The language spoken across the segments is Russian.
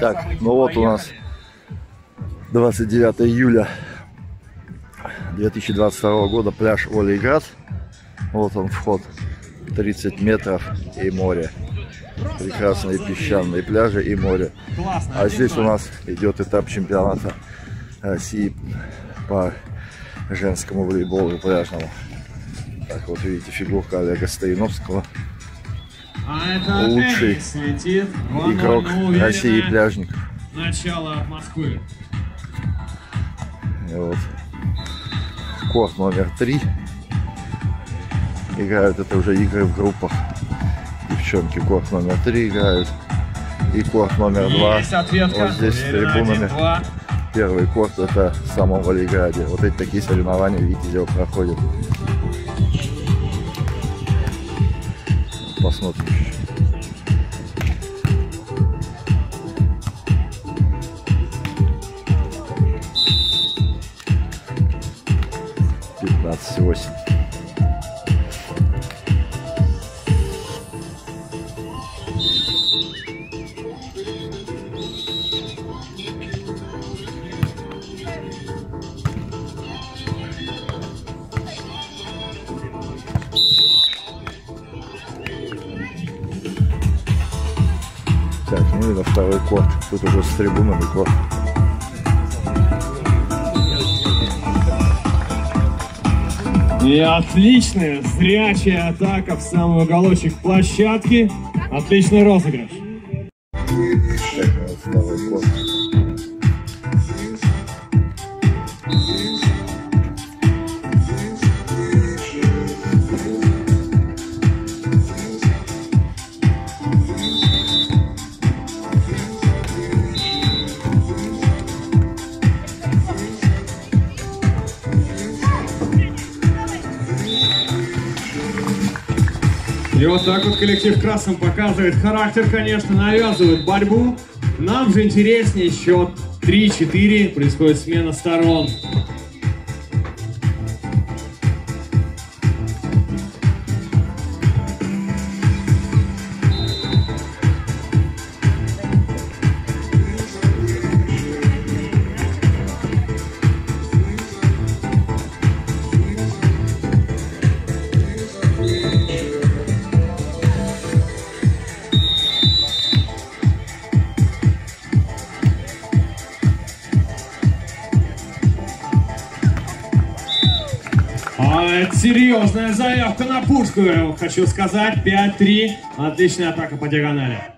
Так, ну вот у нас 29 июля 2022 года, пляж Олейград. Вот он вход, 30 метров и море. Прекрасные песчаные пляжи и море. А здесь у нас идет этап чемпионата России по женскому волейболу пляжному. Так, вот видите фигурка Олега Стояновского. А Лучший. Игрок России пляжник. Начало от Москвы. И вот. Корт номер три. Играют это уже игры в группах. Девчонки корт номер три играют. И корт номер два. Вот здесь с Уверенно, трибунами. один-два. Первый корт это в самом Волгограде. Вот эти такие соревнования в Витязево проходят. Посмотрим. Пятнадцать восемь. На второй корт. Тут уже с трибунами корт. И отличная зрячая атака в самый уголочек площадки. Отличный розыгрыш. Второй корт. И вот так вот коллектив красным показывает характер, конечно, навязывает борьбу. Нам же интереснее счет 3-4, происходит смена сторон. Это серьезная заявка на Пушкую, хочу сказать. 5-3. Отличная атака по диагонали.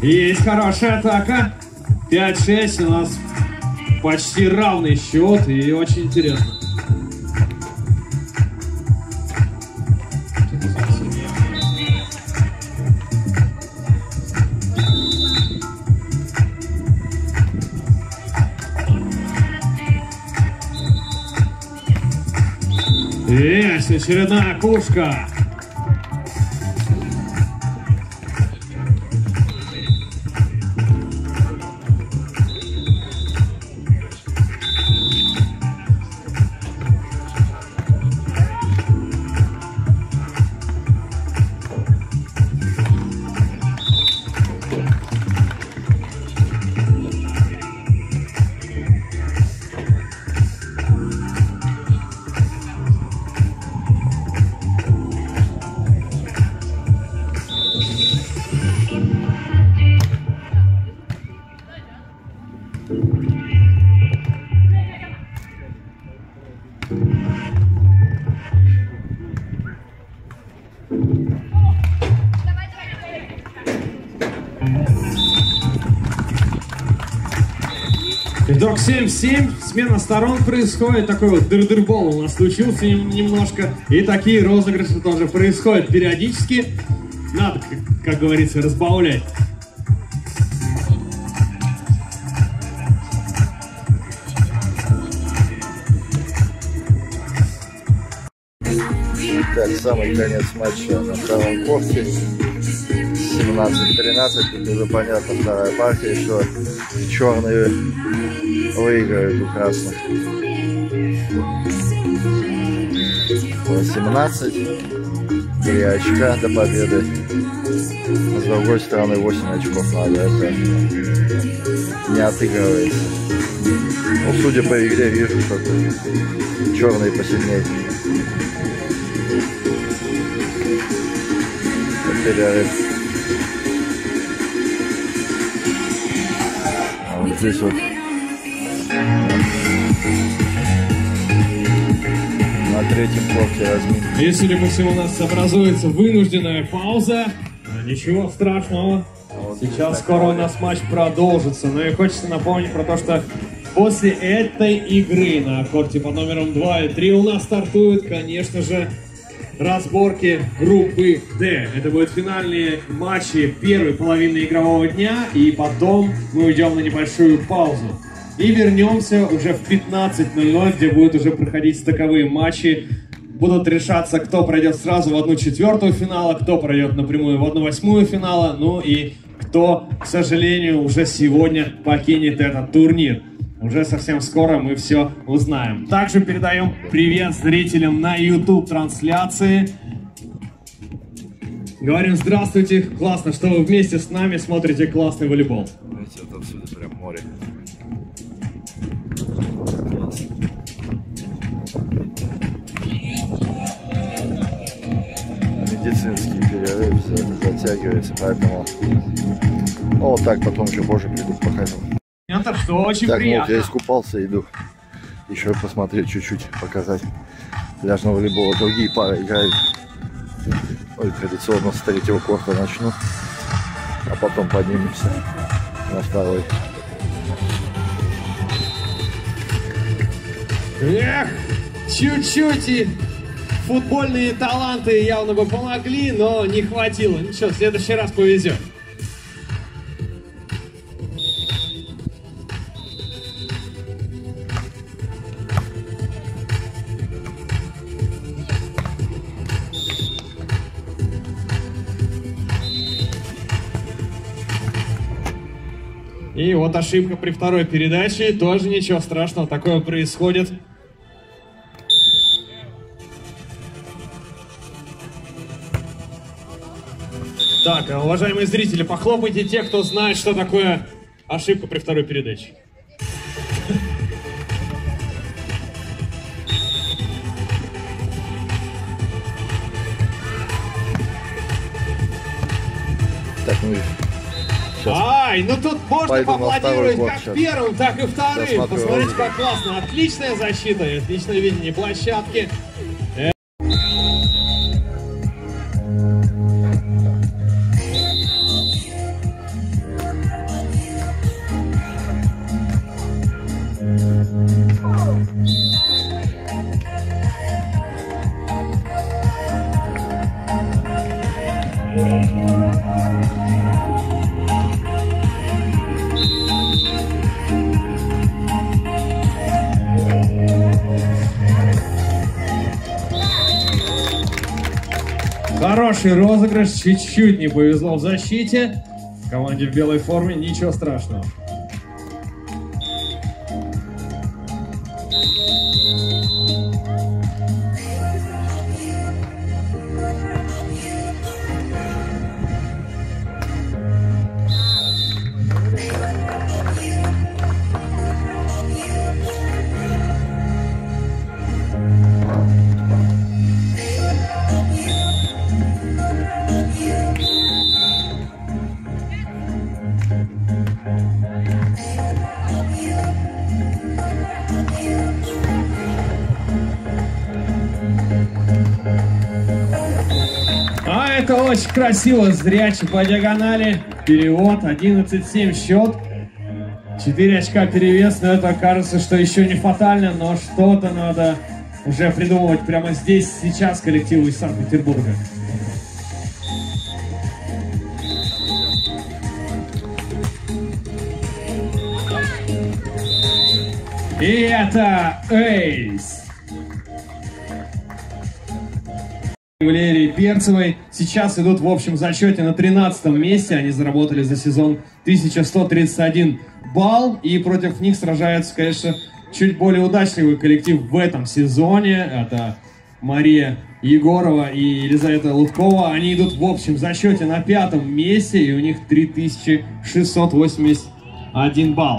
Есть хорошая атака. 5-6 у нас почти равный счет и очень интересно. Есть очередная пушка. Итог 7-7, смена сторон происходит, такой вот дыр-дыр-бол у нас случился немножко, и такие розыгрыши тоже происходят периодически. Надо, как, как говорится, разбавлять. Так, самый конец матча на втором корте. 17-13, тут уже понятно вторая партия, что черные выиграют у красных. 18, 3 очка до победы. С другой стороны 8 очков надо, это не отыгрывается. Ну, судя по игре, вижу, что черные посильнее. Перерыв. Вот здесь вот на третьем корте размин. И, судя по всему, у нас образуется вынужденная пауза. Ничего страшного. Вот Сейчас скоро у нас матч продолжится. Но и хочется напомнить про то, что после этой игры на корте под номером 2 и 3 у нас стартуют, конечно же, разборки группы D. Это будут финальные матчи первой половины игрового дня, и потом мы уйдем на небольшую паузу. И вернемся уже в 15.00, где будут уже проходить стыковые матчи. Будут решаться, кто пройдет сразу в одну четвертую финала, кто пройдет напрямую в одну восьмую финала, ну и кто, к сожалению, уже сегодня покинет этот турнир. Уже совсем скоро мы все узнаем. Также передаем привет зрителям на YouTube трансляции. Говорим здравствуйте, классно, что вы вместе с нами смотрите классный волейбол. Знаете, вот отсюда прям море. Медицинский перерыв за- затягивается, поэтому... Ну, вот так потом еще позже приду, покажу. Это что очень Так, ну вот приятно. я искупался, иду еще посмотреть чуть-чуть, показать пляжного волейбола. Другие пары играют. Ой, традиционно с третьего корта начну, а потом поднимемся на второй. Эх, чуть-чуть и футбольные таланты явно бы помогли, но не хватило. Ничего, в следующий раз повезет. И вот ошибка при второй передаче. Тоже ничего страшного, такое происходит. Так, а, уважаемые зрители, похлопайте те, кто знает, что такое ошибка при второй передаче. Так, ну и сейчас Ай, ну тут можно поаплодировать как сейчас. первым, так и вторым. Посмотрите, как классно. Отличная защита и отличное видение площадки. Хороший розыгрыш, чуть-чуть не повезло в защите. Команде в белой форме ничего страшного. Очень красиво, зрячий по диагонали. Перевод 11-7 счет. 4 очка перевес, но это кажется, что еще не фатально, но что-то надо уже придумывать прямо здесь, сейчас коллективу из Санкт-Петербурга. И это Эйс. Валерии Перцевой сейчас идут в общем зачете на 13 месте. Они заработали за сезон 1131 балл. И против них сражается, конечно, чуть более удачливый коллектив в этом сезоне. Это Мария Егорова и Елизавета Луткова. Они идут в общем зачете на пятом месте. И у них 3681 балл.